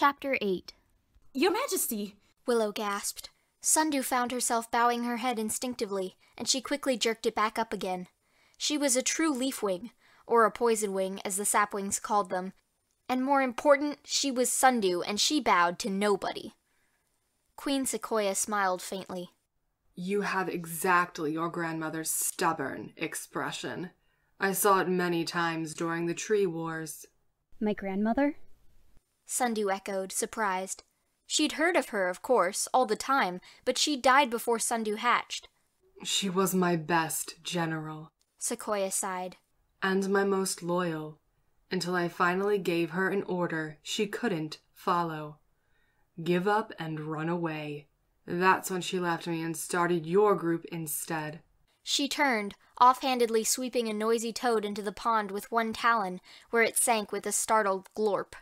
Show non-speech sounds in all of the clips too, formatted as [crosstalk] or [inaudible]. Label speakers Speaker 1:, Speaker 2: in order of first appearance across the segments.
Speaker 1: Chapter 8
Speaker 2: Your Majesty!
Speaker 1: Willow gasped. Sundew found herself bowing her head instinctively, and she quickly jerked it back up again. She was a true leafwing, or a poison wing, as the saplings called them, and more important, she was Sundew, and she bowed to nobody. Queen Sequoia smiled faintly.
Speaker 3: You have exactly your grandmother's stubborn expression. I saw it many times during the tree wars.
Speaker 4: My grandmother?
Speaker 1: Sundew echoed, surprised. She'd heard of her, of course, all the time, but she died before Sundew hatched.
Speaker 3: She was my best general.
Speaker 1: Sequoia sighed.
Speaker 3: And my most loyal, until I finally gave her an order she couldn't follow. Give up and run away. That's when she left me and started your group instead.
Speaker 1: She turned, offhandedly sweeping a noisy toad into the pond with one talon, where it sank with a startled glorp.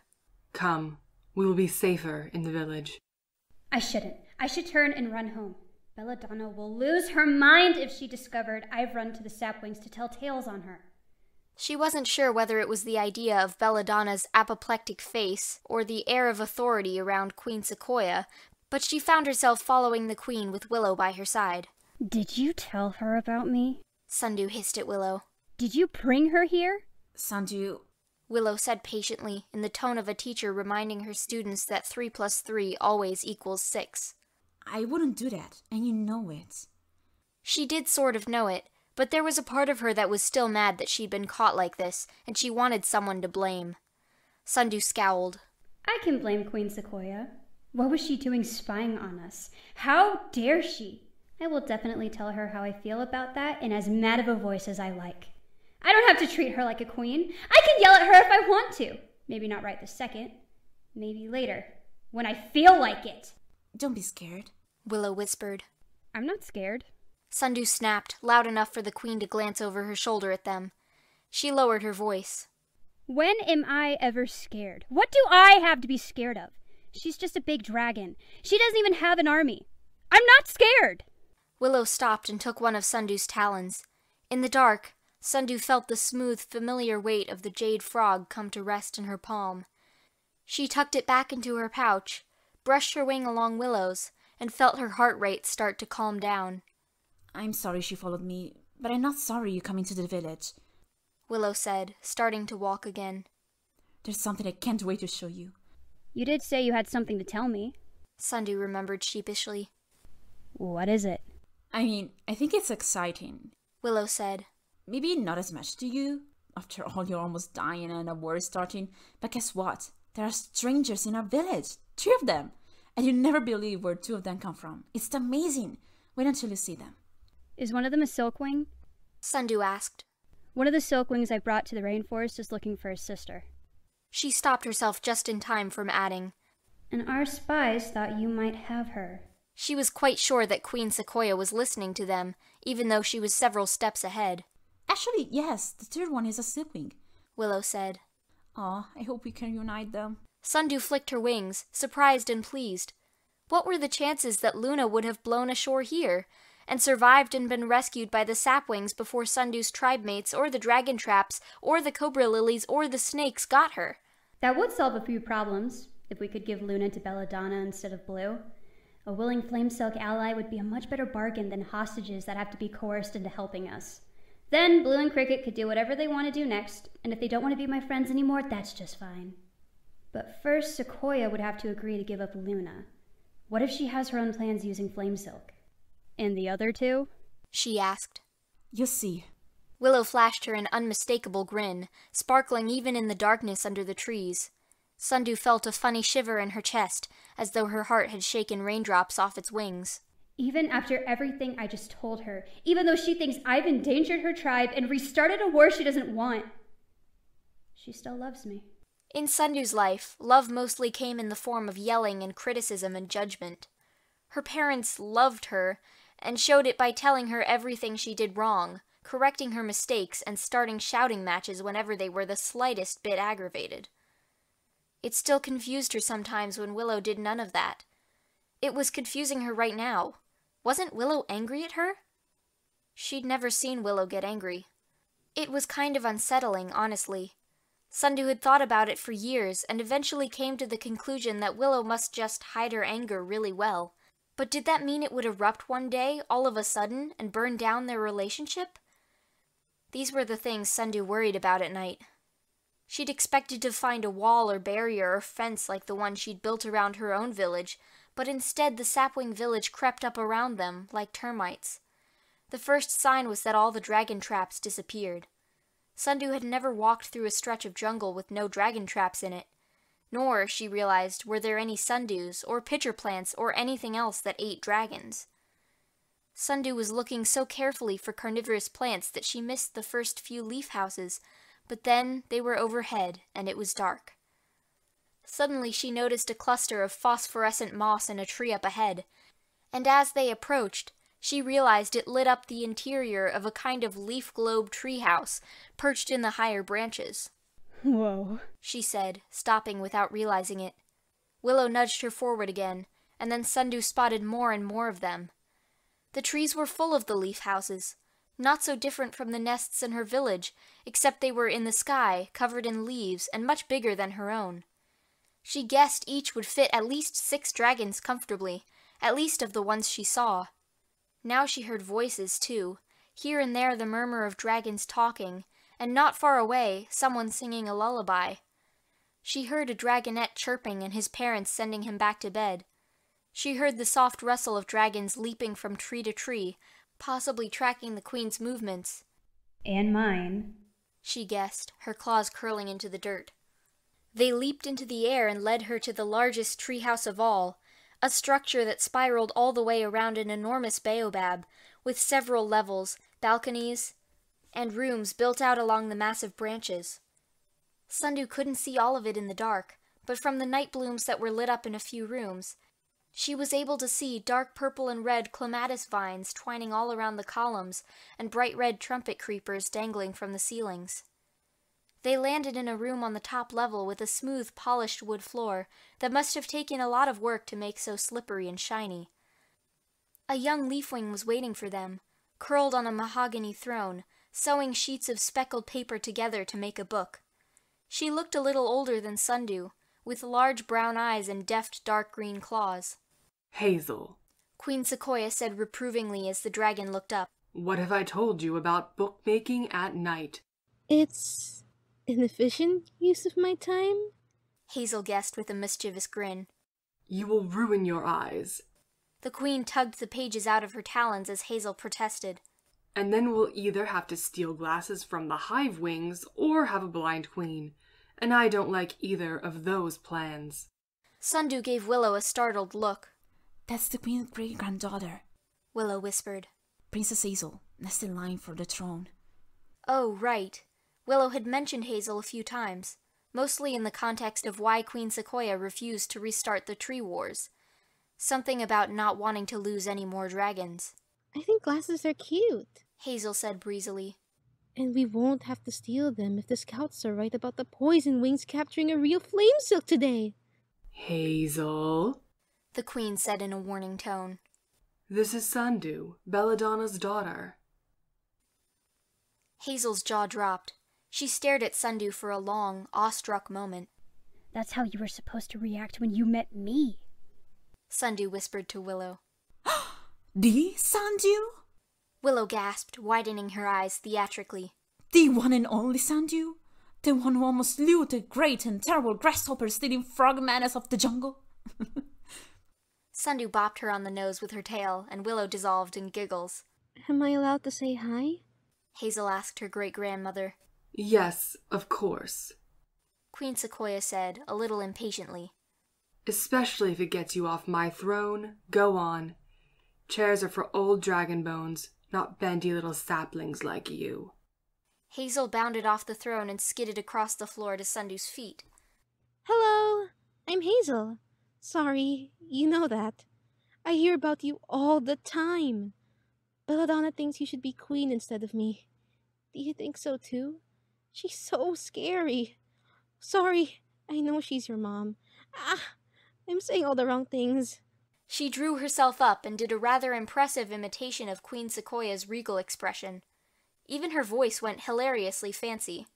Speaker 3: Come, we will be safer in the village.
Speaker 4: I shouldn't. I should turn and run home. Belladonna will lose her mind if she discovered I've run to the sapwings to tell tales on her.
Speaker 1: She wasn't sure whether it was the idea of Belladonna's apoplectic face or the air of authority around Queen Sequoia, but she found herself following the Queen with Willow by her side.
Speaker 4: Did you tell her about me?
Speaker 1: Sundew hissed at Willow.
Speaker 4: Did you bring her here?
Speaker 2: Sundew,
Speaker 1: Willow said patiently, in the tone of a teacher reminding her students that 3 plus 3 always equals 6.
Speaker 2: I wouldn't do that, and you know it.
Speaker 1: She did sort of know it, but there was a part of her that was still mad that she'd been caught like this, and she wanted someone to blame. Sundew scowled.
Speaker 4: I can blame Queen Sequoia. What was she doing spying on us? How dare she? I will definitely tell her how I feel about that in as mad of a voice as I like. I don't have to treat her like a queen. I can yell at her if I want to. Maybe not right this second. Maybe later, when I feel like it.
Speaker 2: Don't be scared.
Speaker 1: Willow whispered.
Speaker 4: I'm not scared.
Speaker 1: Sundew snapped, loud enough for the queen to glance over her shoulder at them. She lowered her voice.
Speaker 4: When am I ever scared? What do I have to be scared of? She's just a big dragon. She doesn't even have an army. I'm not scared!
Speaker 1: Willow stopped and took one of Sundew's talons. In the dark, Sundew felt the smooth, familiar weight of the jade frog come to rest in her palm. She tucked it back into her pouch, brushed her wing along Willow's, and felt her heart rate start to calm down.
Speaker 2: I'm sorry she followed me, but I'm not sorry you come into the village.
Speaker 1: Willow said, starting to walk again.
Speaker 2: There's something I can't wait to show you.
Speaker 4: You did say you had something to tell me.
Speaker 1: Sundew remembered sheepishly.
Speaker 4: What is it?
Speaker 2: I mean, I think it's exciting.
Speaker 1: Willow said.
Speaker 2: Maybe not as much to you. After all, you're almost dying and a war is starting. But guess what? There are strangers in our village. Three of them. And you never believe where two of them come from. It's amazing. Wait until you see them.
Speaker 4: Is one of them a silkwing?
Speaker 1: Sundew asked.
Speaker 4: One of the silkwings I brought to the rainforest is looking for his sister.
Speaker 1: She stopped herself just in time from adding.
Speaker 4: And our spies thought you might have her.
Speaker 1: She was quite sure that Queen Sequoia was listening to them, even though she was several steps ahead.
Speaker 2: Actually, yes, the third one is a silkwing.
Speaker 1: Willow said.
Speaker 2: Aw, I hope we can unite them.
Speaker 1: Sundew flicked her wings, surprised and pleased. What were the chances that Luna would have blown ashore here, and survived and been rescued by the sapwings before Sundew's tribe mates or the dragon traps or the cobra lilies or the snakes got her?
Speaker 4: That would solve a few problems, if we could give Luna to Belladonna instead of Blue. A willing Flame Silk ally would be a much better bargain than hostages that have to be coerced into helping us. Then Blue and Cricket could do whatever they want to do next, and if they don't want to be my friends anymore, that's just fine. But first, Sequoia would have to agree to give up Luna. What if she has her own plans using Flame Silk? And the other two?
Speaker 1: She asked.
Speaker 2: You'll see.
Speaker 1: Willow flashed her an unmistakable grin, sparkling even in the darkness under the trees. Sundew felt a funny shiver in her chest, as though her heart had shaken raindrops off its wings.
Speaker 4: Even after everything I just told her, even though she thinks I've endangered her tribe and restarted a war she doesn't want, she still loves me.
Speaker 1: In Sundew's life, love mostly came in the form of yelling and criticism and judgment. Her parents loved her and showed it by telling her everything she did wrong, correcting her mistakes, and starting shouting matches whenever they were the slightest bit aggravated. It still confused her sometimes when Willow did none of that. It was confusing her right now. Wasn't Willow angry at her? She'd never seen Willow get angry. It was kind of unsettling, honestly. Sundew had thought about it for years and eventually came to the conclusion that Willow must just hide her anger really well. But did that mean it would erupt one day, all of a sudden, and burn down their relationship? These were the things Sundew worried about at night. She'd expected to find a wall or barrier or fence like the one she'd built around her own village, but instead the sapwing village crept up around them like termites. The first sign was that all the dragon traps disappeared. Sundew had never walked through a stretch of jungle with no dragon traps in it. Nor, she realized, were there any sundews, or pitcher plants, or anything else that ate dragons. Sundew was looking so carefully for carnivorous plants that she missed the first few leaf houses, but then they were overhead, and it was dark. Suddenly she noticed a cluster of phosphorescent moss in a tree up ahead, and as they approached, she realized it lit up the interior of a kind of leaf globe treehouse perched in the higher branches.
Speaker 4: Whoa,
Speaker 1: she said, stopping without realizing it. Willow nudged her forward again, and then Sundew spotted more and more of them. The trees were full of the leaf houses, not so different from the nests in her village, except they were in the sky, covered in leaves, and much bigger than her own. She guessed each would fit at least six dragons comfortably, at least of the ones she saw. Now she heard voices, too, here and there the murmur of dragons talking, and not far away, someone singing a lullaby. She heard a dragonette chirping and his parents sending him back to bed. She heard the soft rustle of dragons leaping from tree to tree, possibly tracking the queen's movements.
Speaker 4: And mine,
Speaker 1: she guessed, her claws curling into the dirt. They leaped into the air and led her to the largest treehouse of all, a structure that spiraled all the way around an enormous baobab, with several levels, balconies, and rooms built out along the massive branches. Sundew couldn't see all of it in the dark, but from the night blooms that were lit up in a few rooms, she was able to see dark purple and red clematis vines twining all around the columns and bright red trumpet creepers dangling from the ceilings. They landed in a room on the top level with a smooth, polished wood floor that must have taken a lot of work to make so slippery and shiny. A young leafwing was waiting for them, curled on a mahogany throne, sewing sheets of speckled paper together to make a book. She looked a little older than Sundew, with large brown eyes and deft dark green claws.
Speaker 3: Hazel,
Speaker 1: Queen Sequoia said reprovingly as the dragon looked up.
Speaker 3: what have I told you about bookmaking at night?
Speaker 5: It's an efficient use of my time?
Speaker 1: Hazel guessed with a mischievous grin.
Speaker 3: You will ruin your eyes,
Speaker 1: The queen tugged the pages out of her talons as Hazel protested.
Speaker 3: and then we'll either have to steal glasses from the hive wings or have a blind queen, and I don't like either of those plans.
Speaker 1: Sundew gave Willow a startled look.
Speaker 2: That's the queen's great granddaughter,
Speaker 1: Willow whispered.
Speaker 2: Princess Hazel, next in line for the throne.
Speaker 1: Oh, right. Willow had mentioned Hazel a few times, mostly in the context of why Queen Sequoia refused to restart the tree wars. Something about not wanting to lose any more dragons.
Speaker 5: I think glasses are cute.
Speaker 1: Hazel said breezily.
Speaker 5: And we won't have to steal them if the scouts are right about the poison wings capturing a real flame silk today.
Speaker 3: Hazel,
Speaker 1: The queen said in a warning tone.
Speaker 3: this is Sundew, Belladonna's daughter.
Speaker 1: Hazel's jaw dropped. She stared at Sundew for a long, awestruck moment.
Speaker 4: that's how you were supposed to react when you met me.
Speaker 1: Sundew whispered to Willow. [gasps]
Speaker 2: The Sundew?
Speaker 1: Willow gasped, widening her eyes theatrically.
Speaker 2: The one and only Sundew? The one who almost slew the great and terrible grasshopper stealing frog menace of the jungle? [laughs]
Speaker 1: Sundew bopped her on the nose with her tail, and Willow dissolved in giggles.
Speaker 5: Am I allowed to say hi?
Speaker 1: Hazel asked her great grandmother.
Speaker 3: Yes, of course.
Speaker 1: Queen Sequoia said, a little impatiently.
Speaker 3: Especially if it gets you off my throne. Go on. Chairs are for old dragon bones, not bendy little saplings like you.
Speaker 1: Hazel bounded off the throne and skidded across the floor to Sundew's feet.
Speaker 5: Hello, I'm Hazel. Sorry, you know that. I hear about you all the time. Belladonna thinks you should be queen instead of me. Do you think so too? She's so scary. Sorry, I know she's your mom. Ah, I'm saying all the wrong things.
Speaker 1: She drew herself up and did a rather impressive imitation of Queen Sequoia's regal expression. Even her voice went hilariously fancy.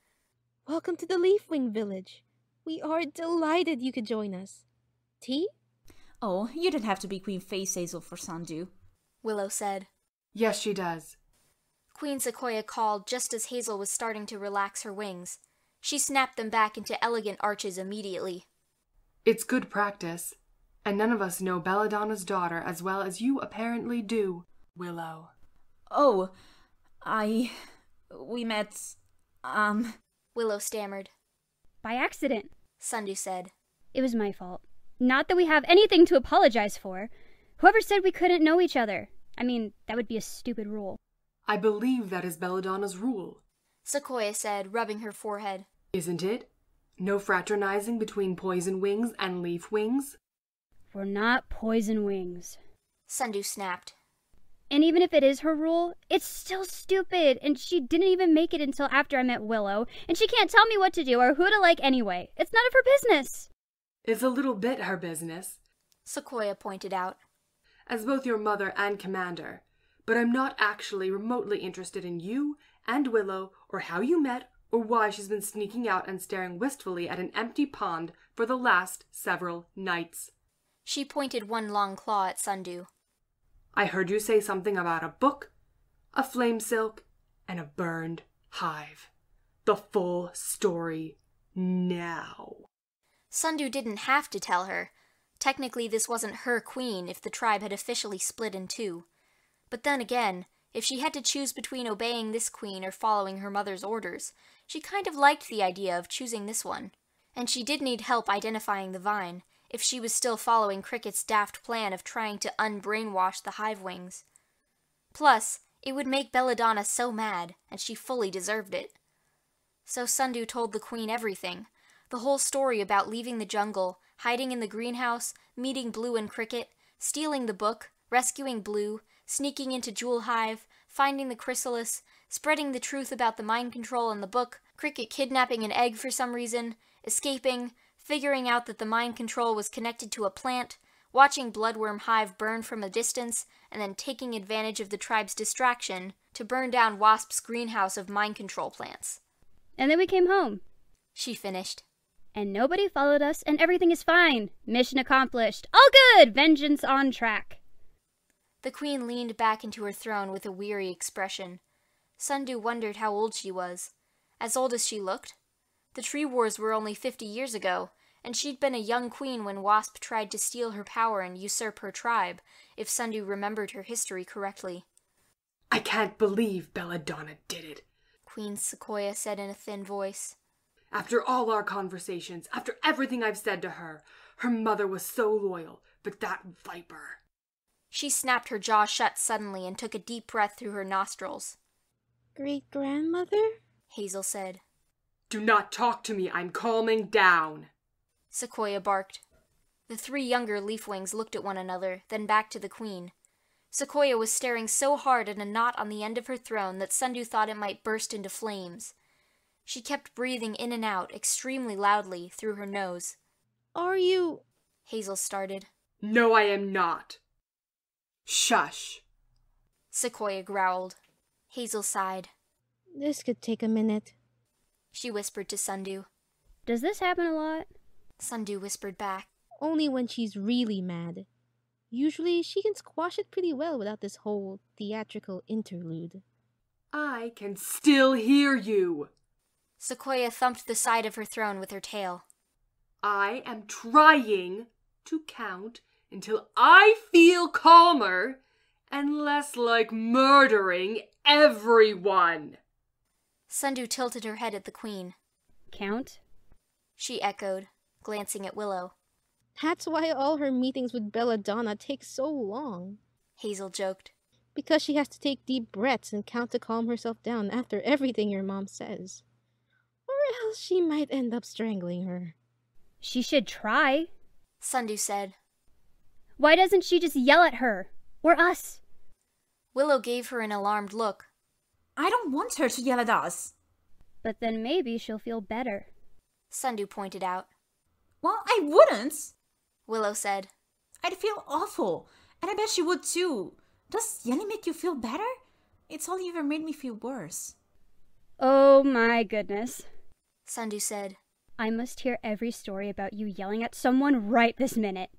Speaker 5: Welcome to the Leafwing Village. We are delighted you could join us. Tea?
Speaker 2: Oh, you don't have to be Queen Face Hazel for Sundew.
Speaker 1: Willow said.
Speaker 3: Yes, she does.
Speaker 1: Queen Sequoia called just as Hazel was starting to relax her wings. She snapped them back into elegant arches immediately.
Speaker 3: It's good practice. And none of us know Belladonna's daughter as well as you apparently do, Willow.
Speaker 2: Oh, I. We met. Um.
Speaker 1: Willow stammered.
Speaker 4: By accident.
Speaker 1: Sundew said.
Speaker 4: It was my fault. Not that we have anything to apologize for. Whoever said we couldn't know each other? I mean, that would be a stupid rule.
Speaker 3: I believe that is Belladonna's rule.
Speaker 1: Sequoia said, rubbing her forehead.
Speaker 3: Isn't it? No fraternizing between poison wings and leaf wings?
Speaker 4: We're not poison wings.
Speaker 1: Sundew snapped.
Speaker 4: And even if it is her rule, it's still stupid. And she didn't even make it until after I met Willow. And she can't tell me what to do or who to like anyway. It's none of her business.
Speaker 3: It's a little bit her business,
Speaker 1: Sequoia pointed out.
Speaker 3: as both your mother and commander. But I'm not actually remotely interested in you and Willow, or how you met, or why she's been sneaking out and staring wistfully at an empty pond for the last several nights.
Speaker 1: She pointed one long claw at Sundew.
Speaker 3: I heard you say something about a book, a flame silk, and a burned hive. The full story now.
Speaker 1: Sundew didn't have to tell her. Technically, this wasn't her queen if the tribe had officially split in two. But then again, if she had to choose between obeying this queen or following her mother's orders, she kind of liked the idea of choosing this one. And she did need help identifying the vine, if she was still following Cricket's daft plan of trying to unbrainwash the hive wings. Plus, it would make Belladonna so mad, and she fully deserved it. So Sundew told the queen everything, the whole story about leaving the jungle, hiding in the greenhouse, meeting Blue and Cricket, stealing the book, rescuing Blue, sneaking into Jewel Hive, finding the chrysalis, spreading the truth about the mind control in the book, Cricket kidnapping an egg for some reason, escaping, figuring out that the mind control was connected to a plant, watching Bloodworm Hive burn from a distance, and then taking advantage of the tribe's distraction to burn down Wasp's greenhouse of mind control plants.
Speaker 4: And then we came home.
Speaker 1: She finished.
Speaker 4: And nobody followed us, and everything is fine. Mission accomplished. All good! Vengeance on track.
Speaker 1: The queen leaned back into her throne with a weary expression. Sundew wondered how old she was. As old as she looked? The tree wars were only fifty years ago, and she'd been a young queen when Wasp tried to steal her power and usurp her tribe, if Sundew remembered her history correctly.
Speaker 3: I can't believe Belladonna did it.
Speaker 1: Queen Sequoia said in a thin voice.
Speaker 3: After all our conversations, after everything I've said to her, her mother was so loyal, but that viper.
Speaker 1: She snapped her jaw shut suddenly and took a deep breath through her nostrils.
Speaker 5: Great grandmother?
Speaker 1: Hazel said.
Speaker 3: Do not talk to me, I'm calming down.
Speaker 1: Sequoia barked. The three younger leafwings looked at one another, then back to the queen. Sequoia was staring so hard at a knot on the end of her throne that Sundew thought it might burst into flames. She kept breathing in and out extremely loudly through her nose.
Speaker 5: Are you.
Speaker 1: Hazel started.
Speaker 3: No, I am not. Shush.
Speaker 1: Sequoia growled. Hazel sighed.
Speaker 5: This could take a minute.
Speaker 1: She whispered to Sundew.
Speaker 4: Does this happen a lot?
Speaker 1: Sundew whispered back.
Speaker 5: Only when she's really mad. Usually, she can squash it pretty well without this whole theatrical interlude.
Speaker 3: I can still hear you.
Speaker 1: Sequoia thumped the side of her throne with her tail.
Speaker 3: I am trying to count until I feel calmer and less like murdering everyone.
Speaker 1: Sundew tilted her head at the queen.
Speaker 4: Count?
Speaker 1: She echoed, glancing at Willow.
Speaker 5: That's why all her meetings with Belladonna take so long.
Speaker 1: Hazel joked.
Speaker 5: Because she has to take deep breaths and count to calm herself down after everything your mom says. Or else she might end up strangling her.
Speaker 4: She should try.
Speaker 1: Sundew said.
Speaker 4: Why doesn't she just yell at her? Or us?
Speaker 1: Willow gave her an alarmed look.
Speaker 2: I don't want her to yell at us.
Speaker 4: But then maybe she'll feel better.
Speaker 1: Sundew pointed out.
Speaker 2: Well, I wouldn't.
Speaker 1: Willow said.
Speaker 2: I'd feel awful. And I bet she would too. Does yelling make you feel better? It's only ever made me feel worse.
Speaker 4: Oh my goodness.
Speaker 1: Sundew said.
Speaker 4: I must hear every story about you yelling at someone right this minute.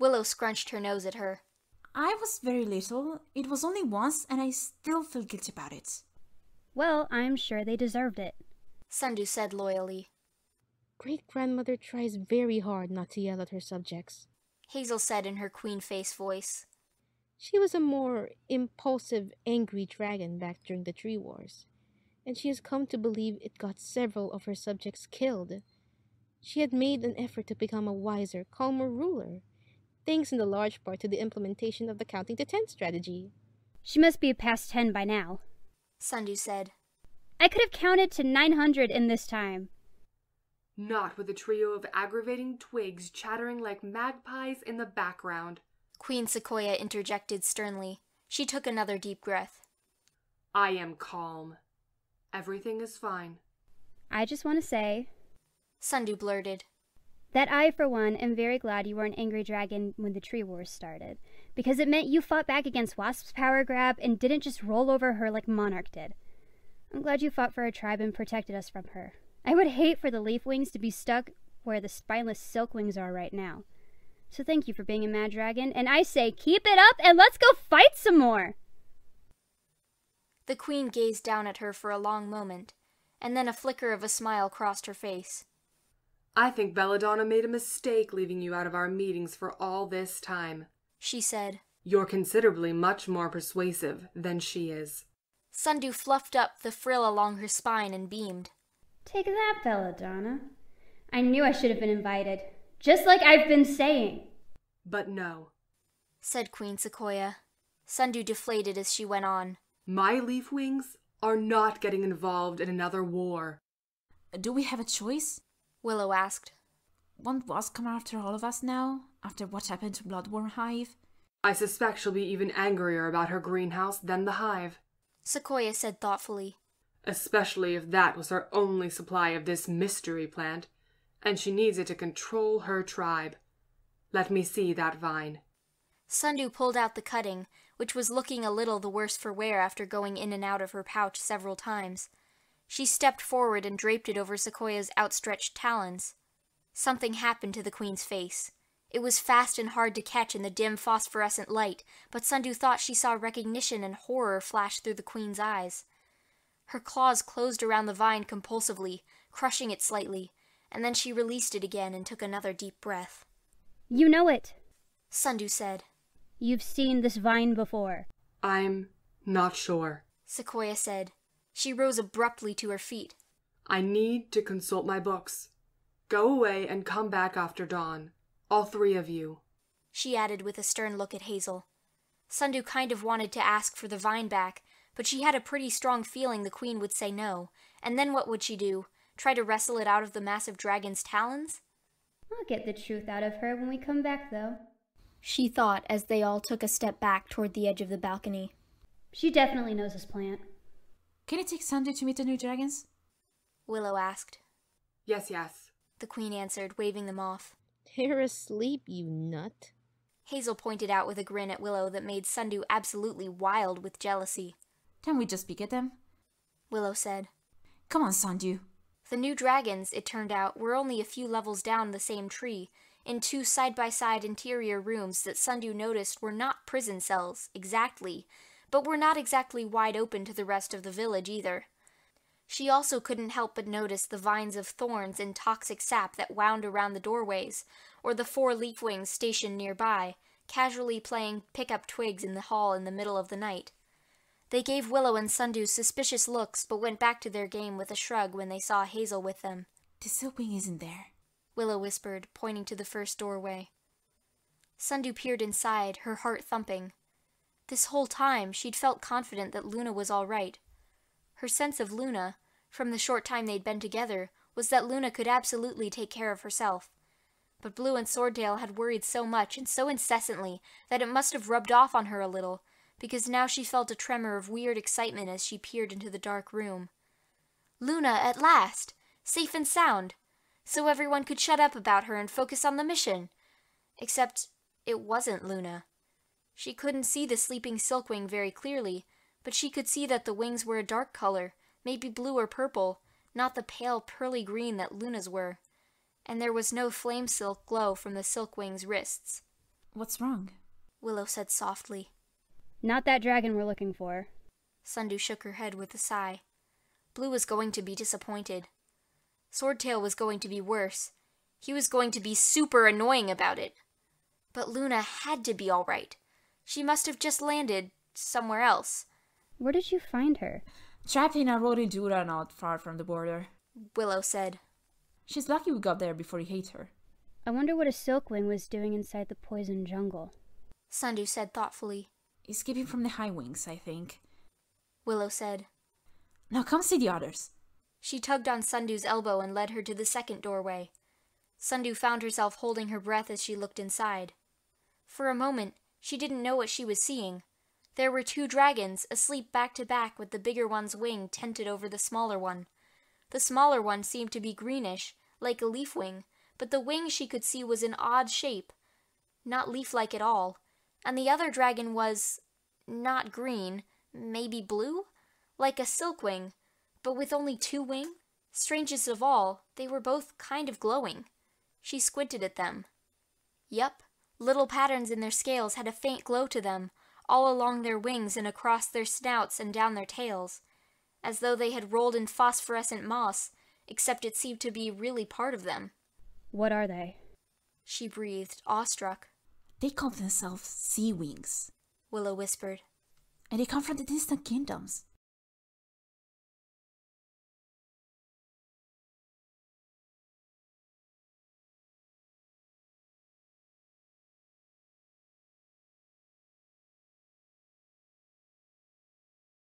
Speaker 1: Willow scrunched her nose at her.
Speaker 2: I was very little. It was only once, and I still feel guilty about it.
Speaker 4: Well, I'm sure they deserved it.
Speaker 1: Sundew said loyally.
Speaker 5: Great grandmother tries very hard not to yell at her subjects.
Speaker 1: Hazel said in her queen face voice.
Speaker 5: She was a more impulsive, angry dragon back during the Tree Wars, and she has come to believe it got several of her subjects killed. She had made an effort to become a wiser, calmer ruler, thanks in the large part to the implementation of the counting to ten strategy.
Speaker 4: She must be past 10 by now.
Speaker 1: Sundew said.
Speaker 4: I could have counted to 900 in this time.
Speaker 3: Not with a trio of aggravating twigs chattering like magpies in the background.
Speaker 1: Queen Sequoia interjected sternly. She took another deep breath.
Speaker 3: I am calm. Everything is fine.
Speaker 4: I just want to say
Speaker 1: Sundew blurted.
Speaker 4: That I, for one, am very glad you were an angry dragon when the tree wars started, because it meant you fought back against Wasp's power grab and didn't just roll over her like Monarch did. I'm glad you fought for our tribe and protected us from her. I would hate for the leaf wings to be stuck where the spineless silk wings are right now. So thank you for being a mad dragon, and I say keep it up and let's go fight some more!
Speaker 1: The queen gazed down at her for a long moment, and then a flicker of a smile crossed her face.
Speaker 3: I think Belladonna made a mistake leaving you out of our meetings for all this time.
Speaker 1: She said.
Speaker 3: You're considerably much more persuasive than she is.
Speaker 1: Sundew fluffed up the frill along her spine and beamed.
Speaker 4: Take that, Belladonna. I knew I should have been invited, just like I've been saying.
Speaker 3: But no,
Speaker 1: said Queen Sequoia. Sundew deflated as she went on.
Speaker 3: my leaf wings are not getting involved in another war.
Speaker 2: Do we have a choice?
Speaker 1: Willow asked.
Speaker 2: Won't Wasp come after all of us now, after what happened to Bloodworm Hive?
Speaker 3: I suspect she'll be even angrier about her greenhouse than the hive,
Speaker 1: Sequoia said thoughtfully.
Speaker 3: especially if that was her only supply of this mystery plant, and she needs it to control her tribe. Let me see that vine.
Speaker 1: Sundew pulled out the cutting, which was looking a little the worse for wear after going in and out of her pouch several times. She stepped forward and draped it over Sequoia's outstretched talons. Something happened to the queen's face. It was fast and hard to catch in the dim phosphorescent light, but Sundew thought she saw recognition and horror flash through the queen's eyes. Her claws closed around the vine compulsively, crushing it slightly, and then she released it again and took another deep breath.
Speaker 4: You know it.
Speaker 1: Sundew said.
Speaker 4: You've seen this vine before.
Speaker 3: I'm not sure.
Speaker 1: Sequoia said. She rose abruptly to her feet.
Speaker 3: I need to consult my books. Go away and come back after dawn. All three of you.
Speaker 1: She added with a stern look at Hazel. Sundew kind of wanted to ask for the vine back, but she had a pretty strong feeling the queen would say no. And then what would she do? Try to wrestle it out of the massive dragon's talons?
Speaker 4: I'll get the truth out of her when we come back, though.
Speaker 1: She thought as they all took a step back toward the edge of the balcony.
Speaker 4: She definitely knows this plant.
Speaker 2: Can it take Sundew to meet the new dragons?
Speaker 1: Willow asked.
Speaker 3: Yes, yes.
Speaker 1: The queen answered, waving them off.
Speaker 5: They're asleep, you nut.
Speaker 1: Hazel pointed out with a grin at Willow that made Sundew absolutely wild with jealousy.
Speaker 2: Can we just peek at them.
Speaker 1: Willow said.
Speaker 2: Come on, Sundew.
Speaker 1: The new dragons, it turned out, were only a few levels down the same tree, in two side by side interior rooms that Sundew noticed were not prison cells, exactly, but were not exactly wide open to the rest of the village either. She also couldn't help but notice the vines of thorns and toxic sap that wound around the doorways, or the four leaf wings stationed nearby, casually playing pick up twigs in the hall in the middle of the night. They gave Willow and Sundew suspicious looks, but went back to their game with a shrug when they saw Hazel with them.
Speaker 2: The Silkwing isn't there.
Speaker 1: Willow whispered, pointing to the first doorway. Sundew peered inside, her heart thumping. This whole time, she'd felt confident that Luna was all right. Her sense of Luna, from the short time they'd been together, was that Luna could absolutely take care of herself. But Blue and Swordtail had worried so much and so incessantly that it must have rubbed off on her a little, because now she felt a tremor of weird excitement as she peered into the dark room. Luna, at last! Safe and sound! So everyone could shut up about her and focus on the mission. Except it wasn't Luna. She couldn't see the sleeping Silkwing very clearly, but she could see that the wings were a dark color, maybe blue or purple, not the pale pearly green that Luna's were, and there was no flame silk glow from the silkwing's wrists.
Speaker 2: What's wrong?
Speaker 1: Willow said softly.
Speaker 4: Not that dragon we're looking for.
Speaker 1: Sundew shook her head with a sigh. Blue was going to be disappointed. Swordtail was going to be worse. He was going to be super annoying about it. But Luna had to be all right. She must have just landed somewhere else.
Speaker 4: Where did you find her?
Speaker 2: Trapped in a dura not far from the border.
Speaker 1: Willow said.
Speaker 2: She's lucky we got there before he ate her.
Speaker 4: I wonder what a silkwing was doing inside the poison jungle.
Speaker 1: Sundew said thoughtfully.
Speaker 2: Escaping from the high wings, I think.
Speaker 1: Willow said.
Speaker 2: Now come see the others.
Speaker 1: She tugged on Sundew's elbow and led her to the second doorway. Sundew found herself holding her breath as she looked inside. For a moment, she didn't know what she was seeing. There were two dragons, asleep back to back with the bigger one's wing tented over the smaller one. The smaller one seemed to be greenish, like a leaf wing, but the wing she could see was an odd shape, not leaf like at all, and the other dragon was not green, maybe blue, like a silk wing, but with only two wings. Strangest of all, they were both kind of glowing. She squinted at them. Yup, little patterns in their scales had a faint glow to them, all along their wings and across their snouts and down their tails, as though they had rolled in phosphorescent moss, except it seemed to be really part of them.
Speaker 4: What are they?
Speaker 1: She breathed, awestruck.
Speaker 2: They call themselves sea wings,
Speaker 1: Willow whispered.
Speaker 2: and they come from the distant kingdoms.